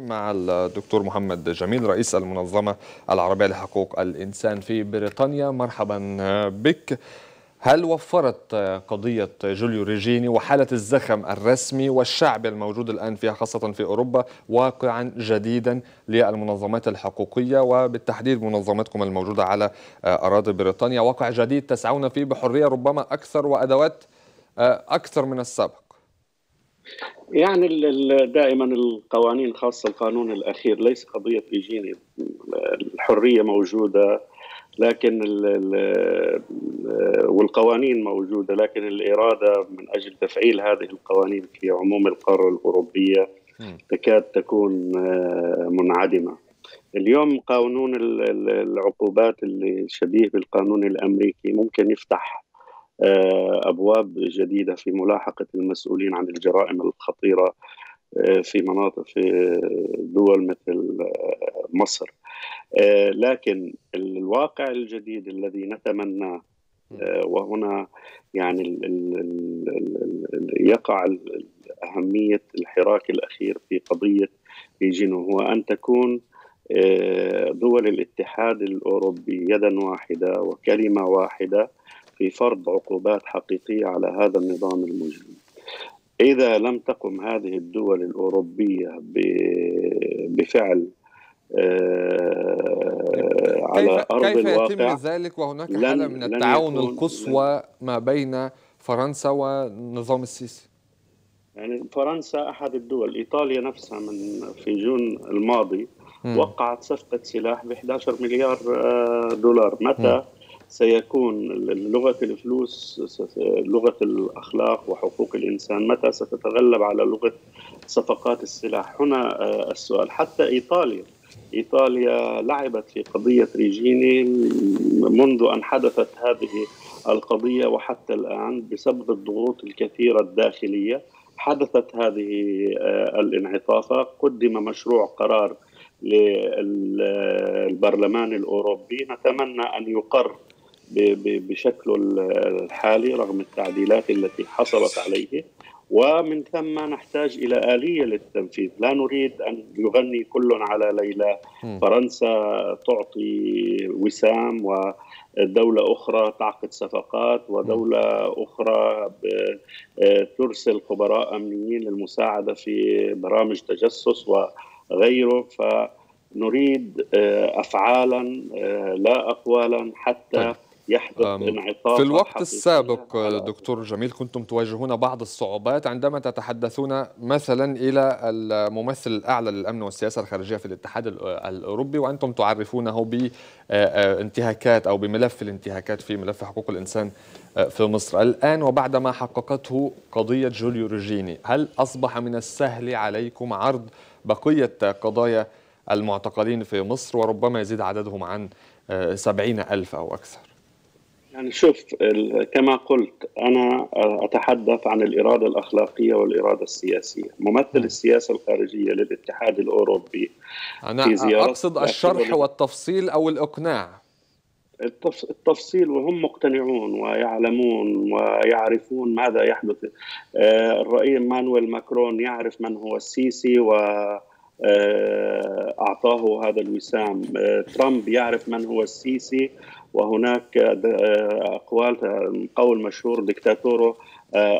مع الدكتور محمد جميل رئيس المنظمة العربية لحقوق الإنسان في بريطانيا. مرحبا بك. هل وفرت قضية جوليو ريجيني وحالة الزخم الرسمي والشعبي الموجود الآن فيها خاصة في أوروبا واقعا جديدا للمنظمات الحقوقية؟ وبالتحديد منظمتكم الموجودة على أراضي بريطانيا واقع جديد تسعون فيه بحرية ربما أكثر وأدوات أكثر من السابق. يعني دائما القوانين خاصة القانون الأخير ليس قضية ريجيني الحرية موجودة لكن والقوانين موجودة لكن الإرادة من أجل تفعيل هذه القوانين في عموم القارة الأوروبية تكاد تكون منعدمة. اليوم قانون العقوبات اللي شبيه بالقانون الأمريكي ممكن يفتح أبواب جديدة في ملاحقة المسؤولين عن الجرائم الخطيرة في مناطق في دول مثل مصر. لكن الواقع الجديد الذي نتمناه وهنا يعني يقع أهمية الحراك الأخير في قضية بيجين هو أن تكون دول الاتحاد الأوروبي يدا واحدة وكلمة واحدة في فرض عقوبات حقيقية على هذا النظام المجرم. إذا لم تقم هذه الدول الأوروبية بفعل على كيف, أرض كيف الواقع يتم ذلك وهناك حالة من التعاون القصوى ما بين فرنسا والنظام السيسي. يعني فرنسا أحد الدول إيطاليا نفسها من في جون الماضي م. وقعت صفقة سلاح ب 11 مليار دولار. متى؟ م. سيكون لغة الفلوس لغة الأخلاق وحقوق الإنسان. متى ستتغلب على لغة صفقات السلاح؟ هنا السؤال. حتى إيطاليا إيطاليا لعبت في قضية ريجيني منذ أن حدثت هذه القضية وحتى الآن بسبب الضغوط الكثيرة الداخلية حدثت هذه الانعطافة. قدم مشروع قرار للبرلمان الأوروبي. نتمنى أن يقر بشكله الحالي رغم التعديلات التي حصلت عليه. ومن ثم نحتاج إلى آلية للتنفيذ، لا نريد أن يغني كل على ليلى، فرنسا تعطي وسام ودولة أخرى تعقد صفقات ودولة أخرى ترسل خبراء أمنيين للمساعدة في برامج تجسس وغيره. فنريد افعالا لا اقوالا حتى يحدث انعطاف في الوقت السابق دكتور جميل كنتم تواجهون بعض الصعوبات عندما تتحدثون مثلا إلى الممثل الأعلى للأمن والسياسة الخارجية في الاتحاد الأوروبي وأنتم تعرفونه بانتهاكات أو بملف الانتهاكات في ملف حقوق الإنسان في مصر. الآن وبعدما حققته قضية جوليو ريجيني هل أصبح من السهل عليكم عرض بقية قضايا المعتقلين في مصر؟ وربما يزيد عددهم عن سبعين ألف أو أكثر. يعني شوف كما قلت أنا أتحدث عن الإرادة الأخلاقية والإرادة السياسية، ممثل السياسة الخارجية للاتحاد الأوروبي أنا في أقصد الشرح والتفصيل أو الإقناع. التفصيل وهم مقتنعون ويعلمون ويعرفون ماذا يحدث. الرئيس مانويل ماكرون يعرف من هو السيسي و أعطاه هذا الوسام. ترامب يعرف من هو السيسي وهناك أقوال قول مشهور دكتاتوره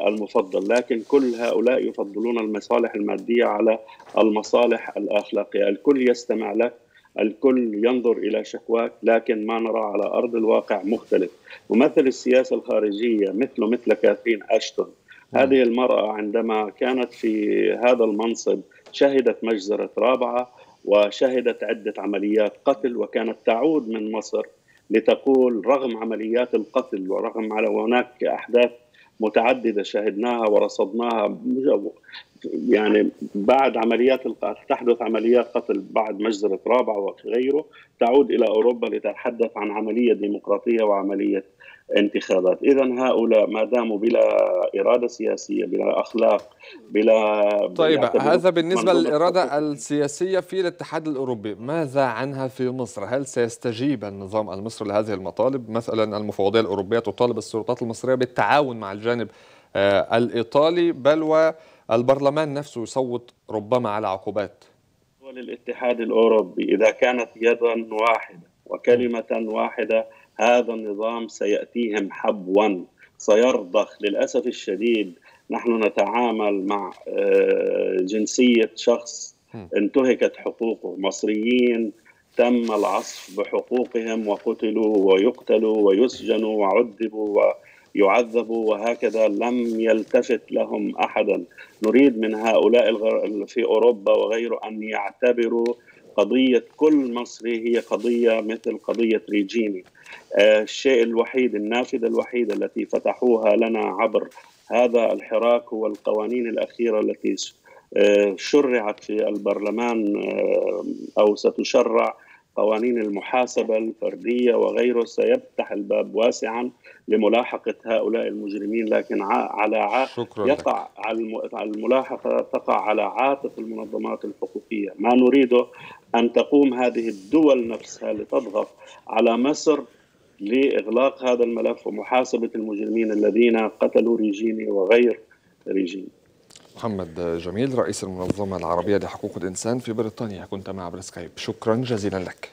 المفضل. لكن كل هؤلاء يفضلون المصالح المادية على المصالح الأخلاقية. الكل يستمع لك الكل ينظر إلى شكواك لكن ما نرى على أرض الواقع مختلف. ممثل السياسة الخارجية مثله مثل كاثرين أشتون. هذه المرأة عندما كانت في هذا المنصب شهدت مجزرة رابعة وشهدت عدة عمليات قتل وكانت تعود من مصر لتقول رغم عمليات القتل ورغم على هناك أحداث متعددة شاهدناها ورصدناها يعني بعد عمليات القتل تحدث عمليات قتل بعد مجزرة رابعه وغيره تعود إلى أوروبا لتتحدث عن عملية ديمقراطية وعملية انتخابات. إذا هؤلاء ما داموا بلا إرادة سياسية بلا أخلاق بلا طيب هذا بالنسبة للإرادة السياسية في الاتحاد الأوروبي ماذا عنها في مصر؟ هل سيستجيب النظام المصري لهذه المطالب؟ مثلا المفوضية الأوروبية تطالب السلطات المصرية بالتعاون مع الجانب الإيطالي بل والبرلمان نفسه يصوت ربما على عقوبات. دول الاتحاد الأوروبي إذا كانت يدا واحدة وكلمة واحدة هذا النظام سيأتيهم حبوا سيرضخ. للأسف الشديد نحن نتعامل مع جنسية شخص انتهكت حقوقه. مصريين تم العصف بحقوقهم وقتلوا ويقتلوا ويسجنوا وعذبوا ويعذبوا وهكذا لم يلتفت لهم أحدا. نريد من هؤلاء في أوروبا وغيره أن يعتبروا قضية كل مصري هي قضية مثل قضية ريجيني. الشيء الوحيد النافذة الوحيدة التي فتحوها لنا عبر هذا الحراك هو القوانين الأخيرة التي شرعت في البرلمان أو ستشرع قوانين المحاسبة الفردية وغيره سيفتح الباب واسعا لملاحقة هؤلاء المجرمين لكن على يقع على الملاحقة تقع على عاتق المنظمات الحقوقية، ما نريده أن تقوم هذه الدول نفسها لتضغط على مصر لإغلاق هذا الملف ومحاسبة المجرمين الذين قتلوا ريجيني وغير ريجيني. محمد جميل رئيس المنظمة العربية لحقوق الإنسان في بريطانيا. كنت مع عبر سكايب. شكرا جزيلا لك.